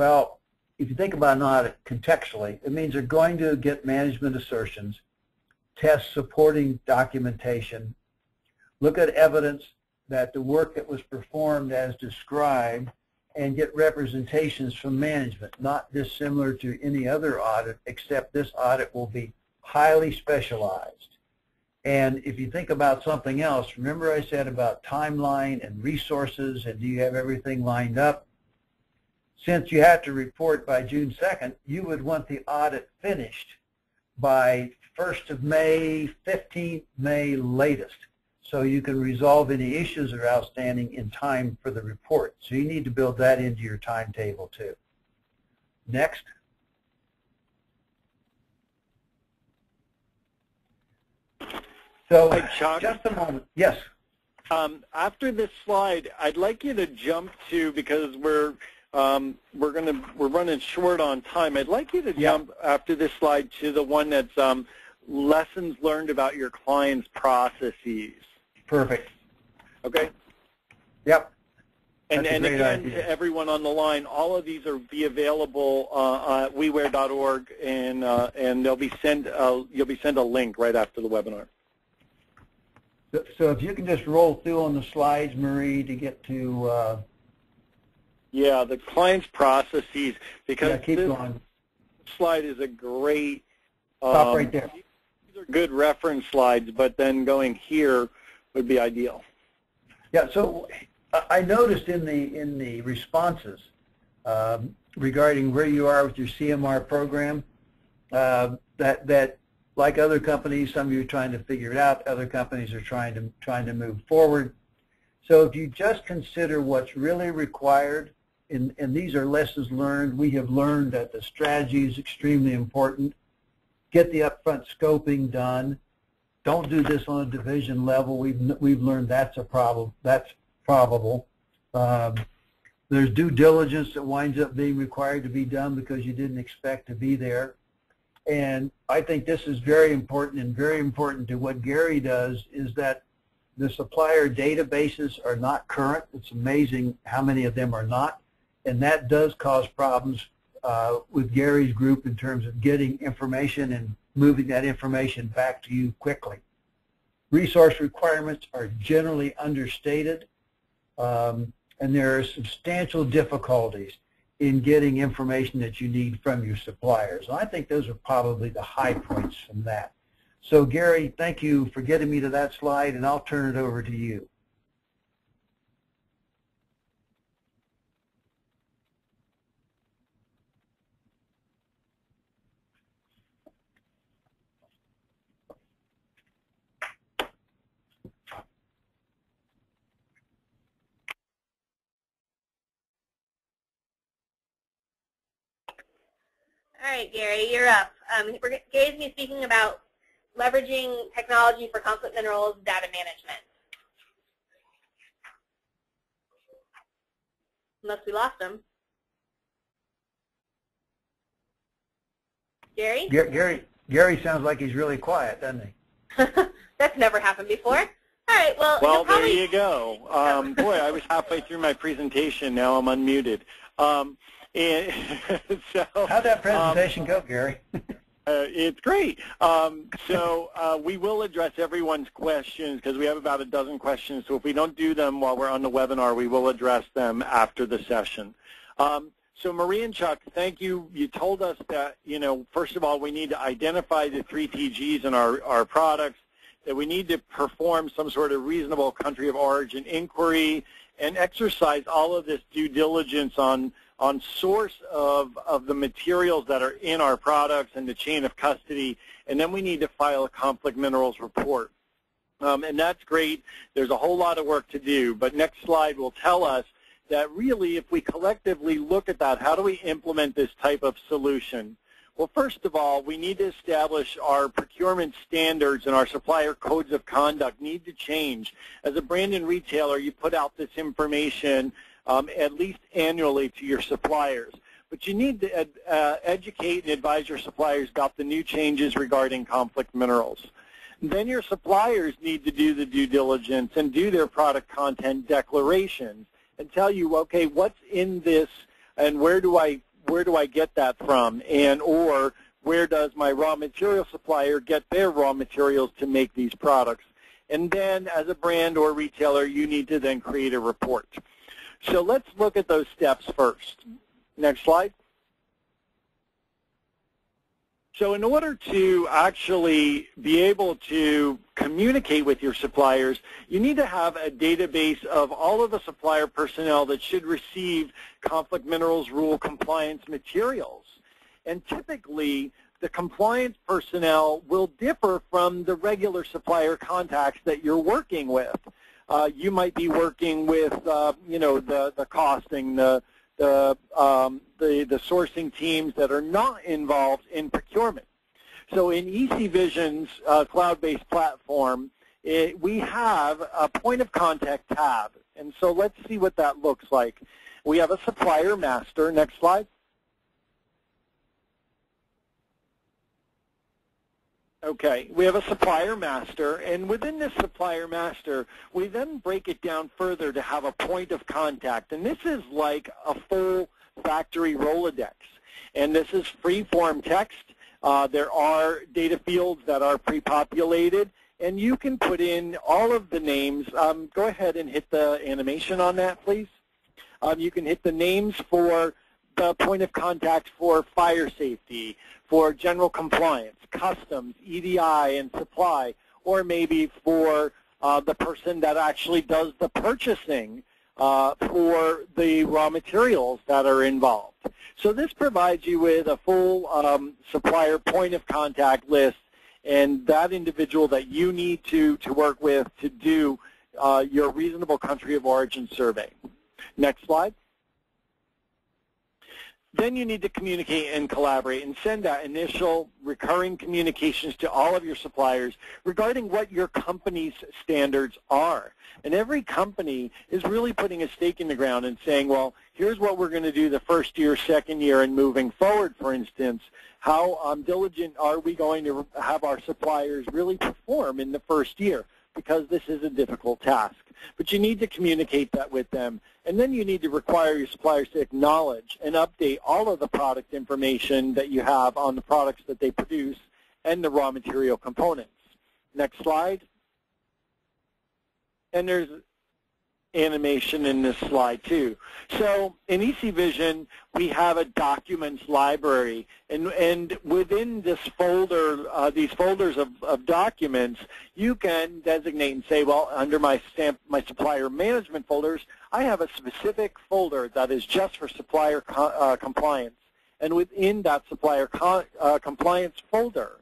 Well, if you think about an audit contextually, it means they're going to get management assertions, test supporting documentation, look at evidence that the work that was performed as described and get representations from management, not dissimilar to any other audit, except this audit will be highly specialized. And if you think about something else, remember I said about timeline and resources and do you have everything lined up? Since you have to report by June 2nd, you would want the audit finished by 1st of May, 15th May latest so you can resolve any issues that are outstanding in time for the report. So you need to build that into your timetable too. Next. So
Hi, Chuck.
just a moment. Yes.
Um, after this slide, I'd like you to jump to because we're um, we're gonna we're running short on time. I'd like you to
Yeah.
jump after this slide to the one that's um, lessons learned about your clients' processes.
Perfect.
Okay.
Yep.
And,
That's
and again,
idea.
to everyone on the line, all of these are be available uh, at WeWear.org, and uh, and they'll be sent. Uh, you'll be sent a link right after the webinar.
So- So if you can just roll through on the slides, Marie, to get to, uh,
Yeah, the client's processes because
yeah, keep
this
going.
slide is a great.
Stop
um,
right there.
These are good reference slides, but then going here would be ideal.
Yeah, so I I noticed in the, in the responses um, regarding where you are with your CMR program, uh, that, that like other companies, some of you are trying to figure it out, other companies are trying to, trying to move forward. So if you just consider what's really required, and, and these are lessons learned, we have learned that the strategy is extremely important. Get the upfront scoping done. Don't do this on a division level. We've, we've learned that's a problem. That's probable. Um, there's due diligence that winds up being required to be done because you didn't expect to be there. And I think this is very important and very important to what Gary does is that the supplier databases are not current. It's amazing how many of them are not. And that does cause problems uh, with Gary's group in terms of getting information and moving that information back to you quickly. Resource requirements are generally understated, um, and there are substantial difficulties in getting information that you need from your suppliers. And I think those are probably the high points from that. So Gary, thank you for getting me to that slide, and I'll turn it over to you.
All right, Gary, you're up. Um, Gary's going to be speaking about leveraging technology for conflict minerals data management. Unless we lost him. Gary?
Ga- Gary, Gary sounds like he's really quiet, doesn't he?
That's never happened before. All right, well,
Well,
you'll probably,
there you go. Um, boy, I was halfway through my presentation. Now I'm unmuted. Um, and so
How'd that presentation go, Gary?
Uh, it's great. Um, so uh, we will address everyone's questions because we have about a dozen questions. So if we don't do them while we're on the webinar, we will address them after the session. Um, so Marie and Chuck, thank you. You told us that, you know, first of all, we need to identify the three TGs in our, our products, that we need to perform some sort of reasonable country of origin inquiry and exercise all of this due diligence on on source of, of the materials that are in our products and the chain of custody, and then we need to file a conflict minerals report. Um, and that's great. There's a whole lot of work to do, but next slide will tell us that really if we collectively look at that, how do we implement this type of solution? Well, first of all, we need to establish our procurement standards and our supplier codes of conduct need to change. As a brand and retailer, you put out this information um, at least annually to your suppliers. But you need to ed, uh, educate and advise your suppliers about the new changes regarding conflict minerals. Then your suppliers need to do the due diligence and do their product content declarations and tell you, okay, what's in this and where do I where do I get that from? And or where does my raw material supplier get their raw materials to make these products? And then as a brand or retailer, you need to then create a report. So let's look at those steps first. Next slide. So in order to actually be able to communicate with your suppliers, you need to have a database of all of the supplier personnel that should receive conflict minerals rule compliance materials. And typically, the compliance personnel will differ from the regular supplier contacts that you're working with. Uh, you might be working with, uh, you know, the, the costing, the, the, um, the, the sourcing teams that are not involved in procurement. So in ecVision's uh, cloud-based platform, it, we have a point of contact tab. And so let's see what that looks like. We have a supplier master. Next slide. Okay, we have a supplier master, and within this supplier master, we then break it down further to have a point of contact. And this is like a full factory Rolodex. And this is free-form text. Uh, there are data fields that are pre-populated, and you can put in all of the names. Um, go ahead and hit the animation on that, please. Um, you can hit the names for the point of contact for fire safety, for general compliance, customs, EDI, and supply, or maybe for uh, the person that actually does the purchasing uh, for the raw materials that are involved. So this provides you with a full um, supplier point of contact list and that individual that you need to, to work with to do uh, your reasonable country of origin survey. Next slide. Then you need to communicate and collaborate and send out initial recurring communications to all of your suppliers regarding what your company's standards are. And every company is really putting a stake in the ground and saying, well, here's what we're going to do the first year, second year, and moving forward, for instance. How um, diligent are we going to have our suppliers really perform in the first year? Because this is a difficult task. But you need to communicate that with them. And then you need to require your suppliers to acknowledge and update all of the product information that you have on the products that they produce and the raw material components. Next slide. And there's animation in this slide too. So in ecVision, we have a documents library, and, and within this folder, uh, these folders of, of documents, you can designate and say, well, under my stamp, my supplier management folders, I have a specific folder that is just for supplier co uh, compliance. And within that supplier co uh, compliance folder,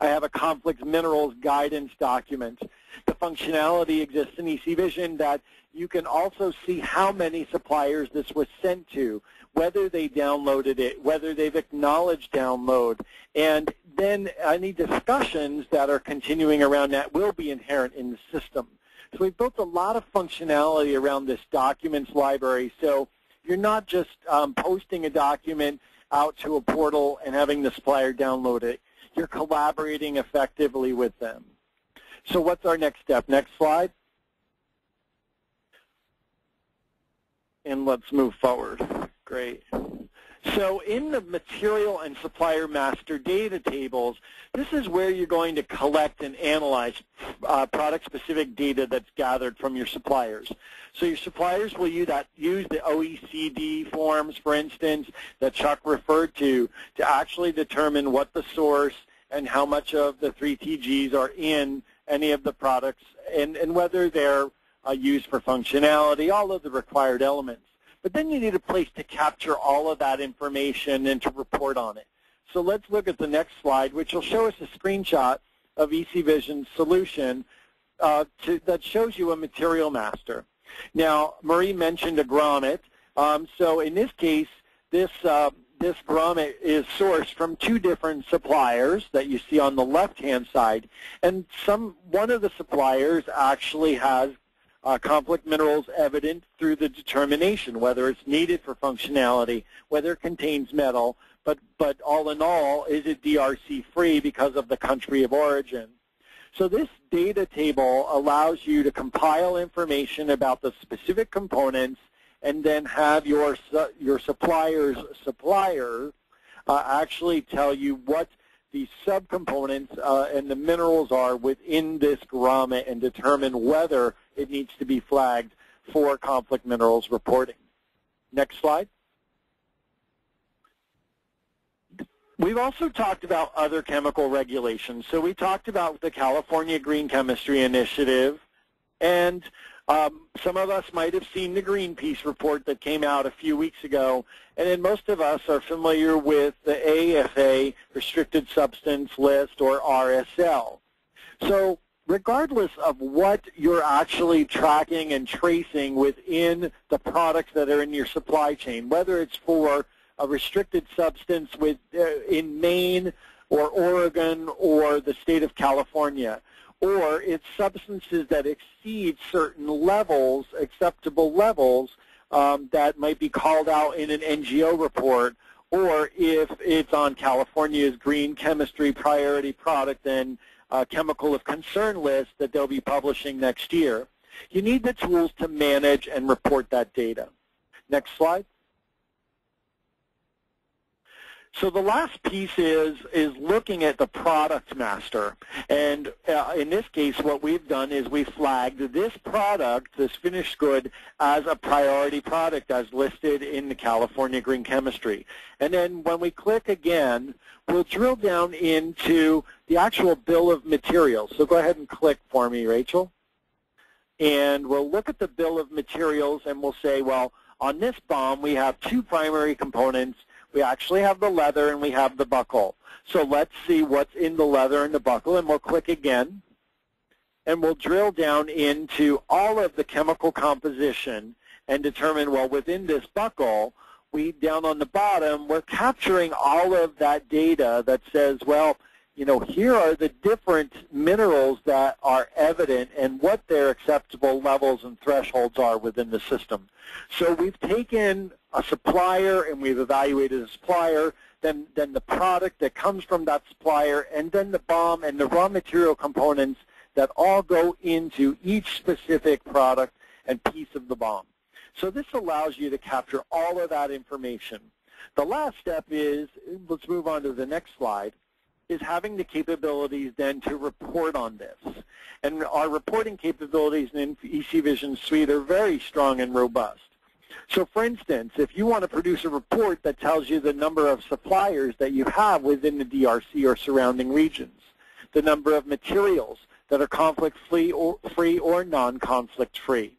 I have a conflict minerals guidance document. The functionality exists in ecVision that you can also see how many suppliers this was sent to, whether they downloaded it, whether they've acknowledged download, and then any discussions that are continuing around that will be inherent in the system. So we've built a lot of functionality around this documents library. So you're not just um, posting a document out to a portal and having the supplier download it. You're collaborating effectively with them. So what's our next step? Next slide. And let's move forward. Great. So in the material and supplier master data tables, this is where you're going to collect and analyze uh, product-specific data that's gathered from your suppliers. So your suppliers will use, that, use the OECD forms, for instance, that Chuck referred to, to actually determine what the source and how much of the three TGs are in any of the products and, and whether they're uh, used for functionality, all of the required elements. But then you need a place to capture all of that information and to report on it. So let's look at the next slide, which will show us a screenshot of ecVision's solution uh, to, that shows you a material master. Now, Marie mentioned a grommet. Um, so in this case, this, uh, this grommet is sourced from two different suppliers that you see on the left-hand side. And some, one of the suppliers actually has uh, conflict minerals evident through the determination, whether it's needed for functionality, whether it contains metal, but, but all in all, is it DRC free because of the country of origin? So this data table allows you to compile information about the specific components and then have your, your supplier's supplier uh, actually tell you what the subcomponents uh, and the minerals are within this grommet and determine whether it needs to be flagged for conflict minerals reporting. Next slide. We've also talked about other chemical regulations. So we talked about the California Green Chemistry Initiative, and um, some of us might have seen the Greenpeace report that came out a few weeks ago, and then most of us are familiar with the AFA Restricted Substance List, or RSL. So regardless of what you're actually tracking and tracing within the products that are in your supply chain, whether it's for a restricted substance with, uh, in Maine or Oregon or the state of California, or it's substances that exceed certain levels, acceptable levels, um, that might be called out in an NGO report, or if it's on California's green chemistry priority product and uh, chemical of concern list that they'll be publishing next year. You need the tools to manage and report that data. Next slide. So the last piece is is looking at the product master. And uh, in this case, what we've done is we flagged this product, this finished good, as a priority product as listed in the California Green Chemistry. And then when we click again, we'll drill down into the actual bill of materials. So go ahead and click for me, Rachel. And we'll look at the bill of materials and we'll say, well, on this BOM, we have two primary components we actually have the leather and we have the buckle. So let's see what's in the leather and the buckle, and we'll click again. And we'll drill down into all of the chemical composition and determine, well, within this buckle, we down on the bottom, we're capturing all of that data that says, well, you know, here are the different minerals that are evident and what their acceptable levels and thresholds are within the system. So we've taken a supplier and we've evaluated a supplier, then, then the product that comes from that supplier, and then the BOM and the raw material components that all go into each specific product and piece of the BOM. So this allows you to capture all of that information. The last step is, let's move on to the next slide, is having the capabilities then to report on this. And our reporting capabilities in ecVision Suite are very strong and robust. So for instance, if you want to produce a report that tells you the number of suppliers that you have within the DRC or surrounding regions, the number of materials that are conflict-free or, free or non-conflict free,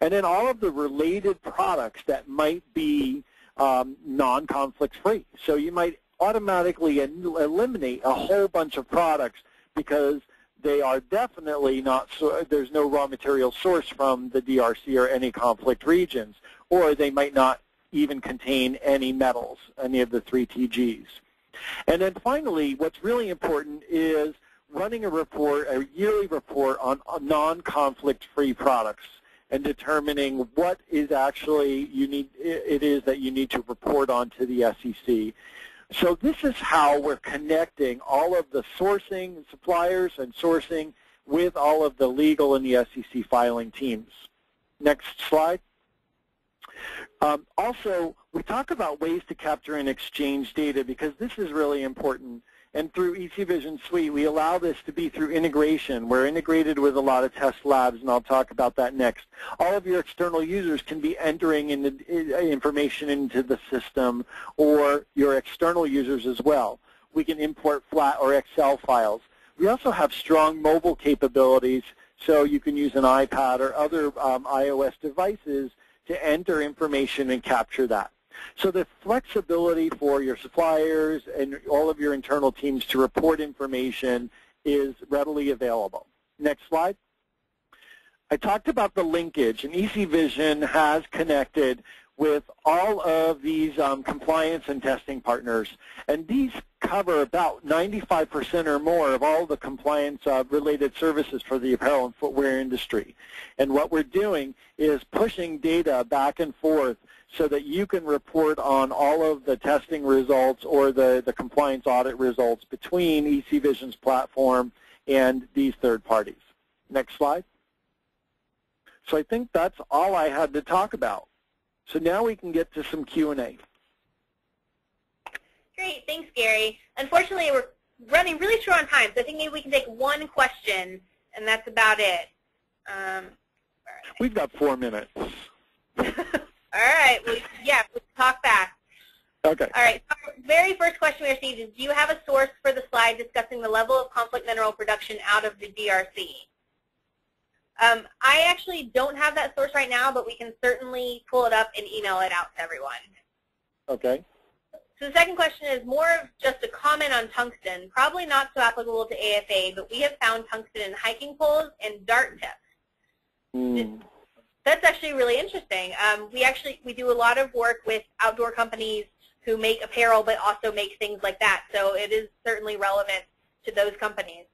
and then all of the related products that might be um, non-conflict free. So you might automatically eliminate a whole bunch of products because they are definitely not, so, there's no raw material source from the DRC or any conflict regions, or they might not even contain any metals, any of the three TGs. And then finally, what's really important is running a report, a yearly report on non-conflict free products and determining what is actually you need, it is that you need to report on to the SEC. So this is how we're connecting all of the sourcing suppliers and sourcing with all of the legal and the SEC filing teams. Next slide. Um, also, we talk about ways to capture and exchange data because this is really important. And through ecVision Suite, we allow this to be through integration. We're integrated with a lot of test labs, and I'll talk about that next. All of your external users can be entering in the, uh, information into the system, or your external users as well. We can import flat or Excel files. We also have strong mobile capabilities, so you can use an iPad or other um, iOS devices to enter information and capture that. So the flexibility for your suppliers and all of your internal teams to report information is readily available. Next slide. I talked about the linkage, and ecVision has connected with all of these um, compliance and testing partners. And these cover about 95% or more of all the compliance-related uh, services for the apparel and footwear industry. And what we're doing is pushing data back and forth so that you can report on all of the testing results or the, the compliance audit results between ecVision's platform and these third parties. Next slide. So I think that's all I had to talk about. So now we can get to some Q&A.
Great, thanks Gary. Unfortunately, we're running really short on time, so I think maybe we can take one question, and that's about it. Um,
We've got four minutes.
all right. Well, yeah, let's talk fast.
Okay.
All right. Our very first question we received is, do you have a source for the slide discussing the level of conflict mineral production out of the DRC? Um, I actually don't have that source right now, but we can certainly pull it up and email it out to everyone.
Okay.
So the second question is more of just a comment on tungsten, probably not so applicable to AFA, but we have found tungsten in hiking poles and dart tips.
Hmm.
That's actually really interesting. Um, we actually we do a lot of work with outdoor companies who make apparel but also make things like that. So it is certainly relevant to those companies.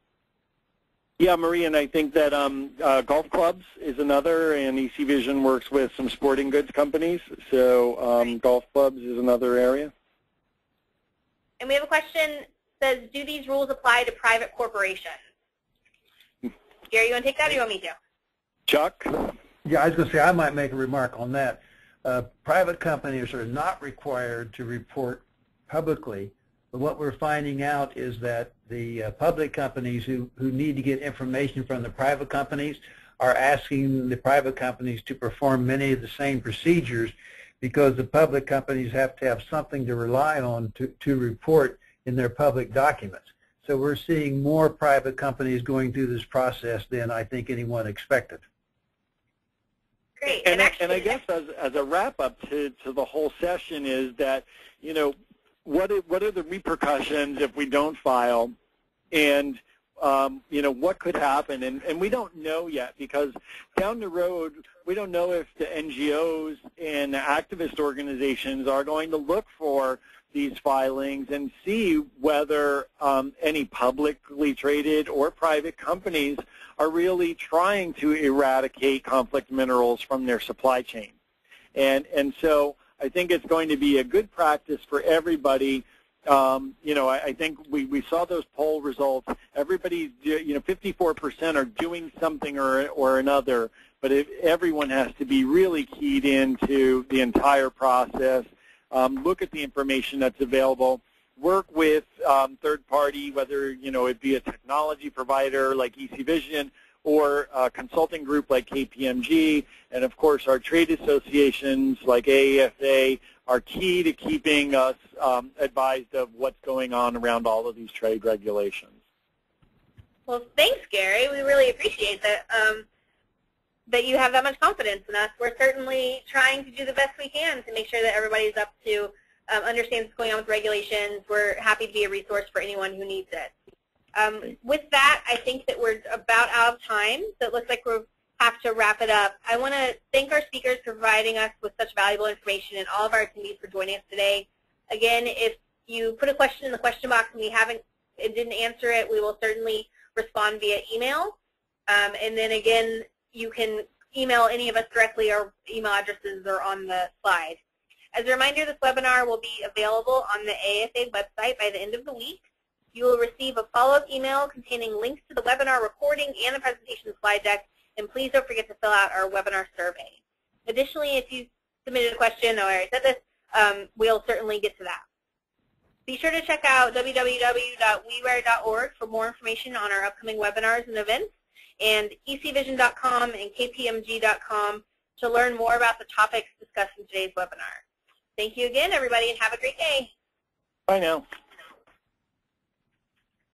Yeah, Marie, and I think that um, uh, golf clubs is another, and ecVision works with some sporting goods companies. So um, golf clubs is another area.
And we have a question that says, do these rules apply to private corporations? Gary, you want to take that or you want me to?
Chuck?
Yeah, I was going to say I might make a remark on that. Uh, private companies are not required to report publicly, but what we're finding out is that the uh, public companies who, who need to get information from the private companies are asking the private companies to perform many of the same procedures because the public companies have to have something to rely on to, to report in their public documents. So we're seeing more private companies going through this process than I think anyone expected.
Great.
And, I-
actually,
and I guess as, as a wrap-up to, to the whole session is that, you know, what are, what are the repercussions if we don't file? And, um, you know, what could happen? And, and we don't know yet because down the road, we don't know if the NGOs and activist organizations are going to look for these filings and see whether um, any publicly traded or private companies are really trying to eradicate conflict minerals from their supply chain. And, and so I think it's going to be a good practice for everybody. Um, you know, I, I think we, we saw those poll results. Everybody, you know, 54% are doing something or, or another, but everyone has to be really keyed into the entire process, um, look at the information that's available, work with um, third party, whether, you know, it be a technology provider like ecVision or a consulting group like KPMG, and of course our trade associations like AAFA are key to keeping us um, advised of what's going on around all of these trade regulations.
Well, thanks, Gary. We really appreciate that. Um, that you have that much confidence in us. We're certainly trying to do the best we can to make sure that everybody's up to um, understand what's going on with regulations. We're happy to be a resource for anyone who needs it. Um, with that, I think that we're about out of time, so it looks like we have to wrap it up. I want to thank our speakers for providing us with such valuable information and all of our attendees for joining us today. Again, if you put a question in the question box and we haven't it didn't answer it, we will certainly respond via email. Um, and then again, you can email any of us directly. Our email addresses are on the slide. As a reminder, this webinar will be available on the AFA website by the end of the week. You will receive a follow-up email containing links to the webinar recording and the presentation slide deck, and please don't forget to fill out our webinar survey. Additionally, if you submitted a question, or I said this, um, we'll certainly get to that. Be sure to check out www.wewear.org for more information on our upcoming webinars and events and ecvision.com and kpmg.com to learn more about the topics discussed in today's webinar. Thank you again, everybody, and have a great day.
Bye now.